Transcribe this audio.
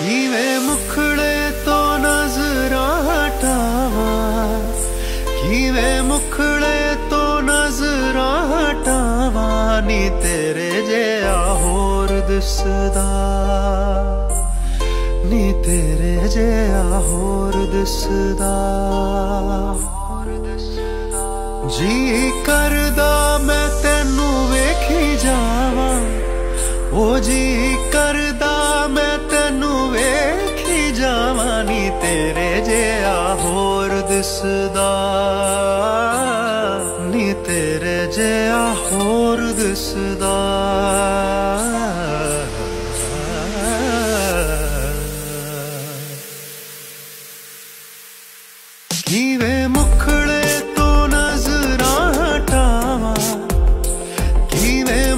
ਕਿਵੇਂ ਮੁਖੜੇ ਤੋਂ ਨਜ਼ਰਾਂ ਹਟਾਵਾਂ? ਕਿਵੇਂ ਮੁਖੜੇ ਤੋਂ ਨਜ਼ਰਾਂ ਹਟਾਵਾਂ? ਨੀ ਤੇਰੇ ਜਿਹਾ ਹੋਰ ਦਿਸਦਾ। ਨੀ ਤੇਰੇ ਜਿਹਾ ਹੋਰ ਦਿਸਦਾ। ਜੀ ਕਰਦਾ ਮੈਂ ਤੈਨੂੰ ਵੇਖੀ ਜਾਵਾਂ। ਉਹ ਜੀ ਕਰਦਾ ਦਿਸਦਾ ਨੀ ਤੇਰੇ ਜਿਹਾ ਹੋਰ ਦਿਸਦਾ। ਕਿਵੇਂ ਮੁਖੜੇ ਤੋਂ ਨਜ਼ਰਾਂ ਕਿਵੇਂ